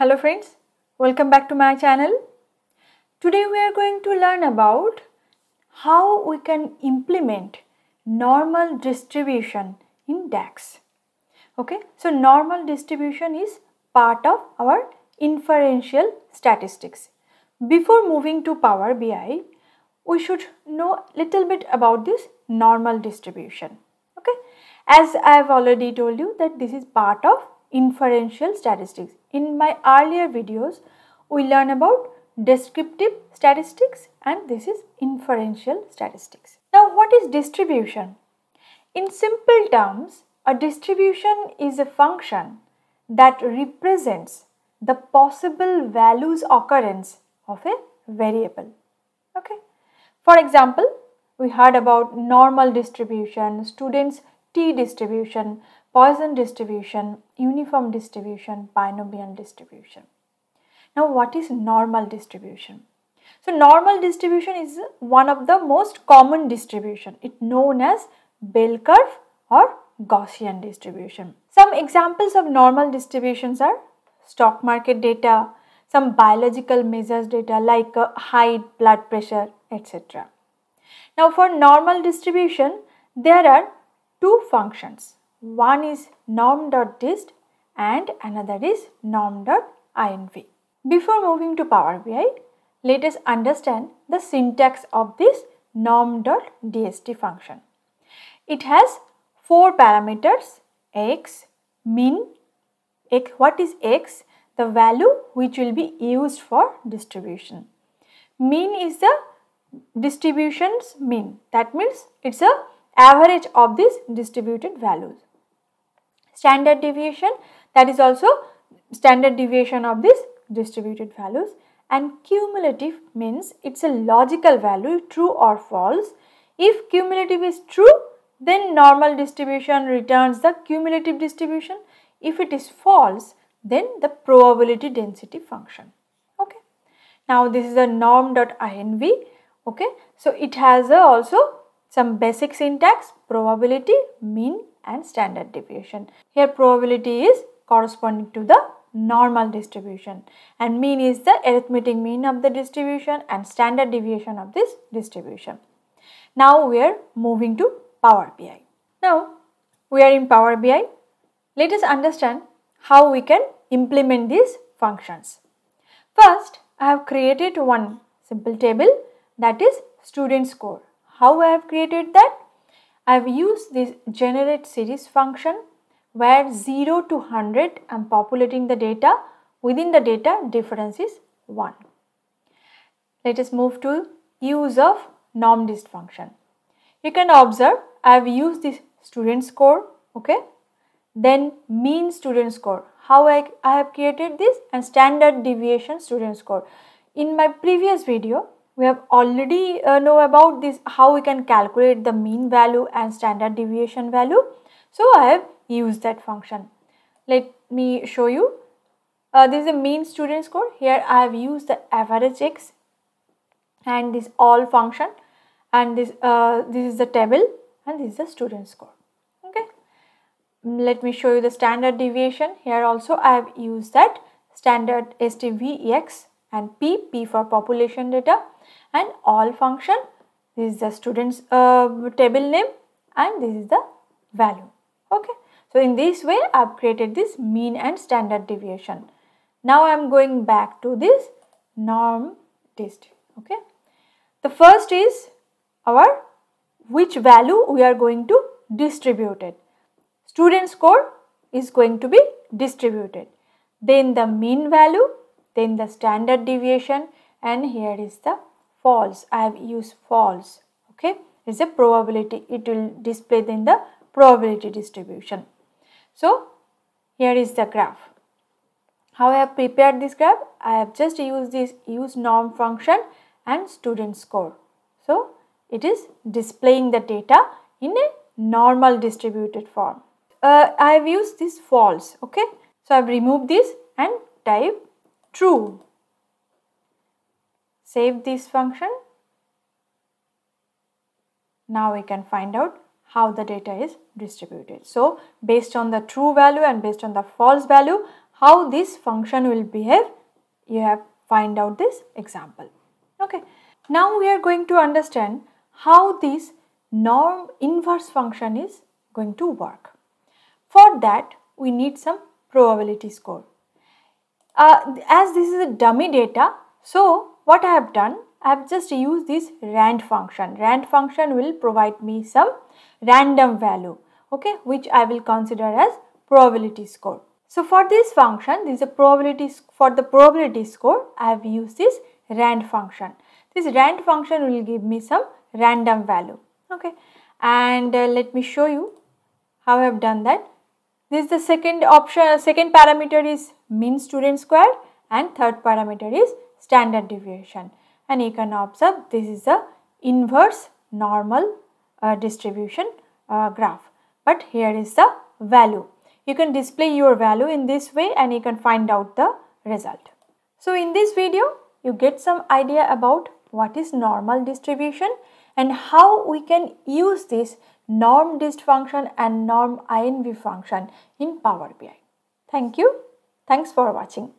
Hello friends, welcome back to my channel. Today we are going to learn about how we can implement normal distribution in DAX. Okay, so normal distribution is part of our inferential statistics. Before moving to Power BI, we should know a little bit about this normal distribution. Okay, as I have already told you that this is part of inferential statistics. In my earlier videos, we learn about descriptive statistics and this is inferential statistics. Now what is distribution? In simple terms, a distribution is a function that represents the possible values occurrence of a variable. Okay. For example, we heard about normal distribution, students t distribution, Poisson distribution, uniform distribution, binomial distribution. Now what is normal distribution? So normal distribution is one of the most common distribution. It known as bell curve or Gaussian distribution. Some examples of normal distributions are stock market data, some biological measures data like uh, height, blood pressure, etc. Now for normal distribution, there are two functions. One is norm.dist and another is norm.inv. Before moving to Power BI, let us understand the syntax of this norm.dist function. It has four parameters x, min, x, what is x? The value which will be used for distribution. Mean is the distribution's mean. That means it's a average of these distributed values. Standard deviation that is also standard deviation of these distributed values and cumulative means it's a logical value true or false. If cumulative is true then normal distribution returns the cumulative distribution. If it is false then the probability density function. Okay. Now this is a norm.inv. Okay. So it has also some basic syntax probability, mean and standard deviation. Here probability is corresponding to the normal distribution and mean is the arithmetic mean of the distribution and standard deviation of this distribution. Now we are moving to Power BI. Now we are in Power BI. Let us understand how we can implement these functions. First I have created one simple table that is student score. How I have created that? I have used this generate series function where 0 to 100 I am populating the data. Within the data difference is 1. Let us move to use of normdist function. You can observe I have used this student score okay then mean student score how I, I have created this and standard deviation student score. In my previous video we have already uh, know about this how we can calculate the mean value and standard deviation value. So I have used that function. Let me show you. Uh, this is the mean student score. Here I have used the average x and this all function and this uh, this is the table and this is the student score. Okay. Let me show you the standard deviation. Here also I have used that standard STVX and P, P for population data and all function. This is the students uh, table name and this is the value. Okay. So in this way i have created this mean and standard deviation. Now i am going back to this norm dist. okay. The first is our which value we are going to distribute it. Student score is going to be distributed. Then the mean value then the standard deviation and here is the false. I have used false okay? It's a probability. It will display in the probability distribution. So here is the graph. How I have prepared this graph? I have just used this use norm function and student score. So it is displaying the data in a normal distributed form. Uh, I have used this false okay? So I have removed this and type true. Save this function. Now we can find out how the data is distributed. So based on the true value and based on the false value, how this function will behave you have find out this example. Okay. Now we are going to understand how this norm inverse function is going to work. For that we need some probability score uh, as this is a dummy data so what I have done I have just used this rand function rand function will provide me some random value okay which I will consider as probability score. So for this function this is a probability for the probability score I have used this rand function. This rand function will give me some random value okay and uh, let me show you how I have done that. This is the second option second parameter is mean student score and third parameter is standard deviation and you can observe this is the inverse normal uh, distribution uh, graph but here is the value. You can display your value in this way and you can find out the result. So in this video you get some idea about what is normal distribution and how we can use this norm dist function and norm INV function in Power BI. Thank you. Thanks for watching.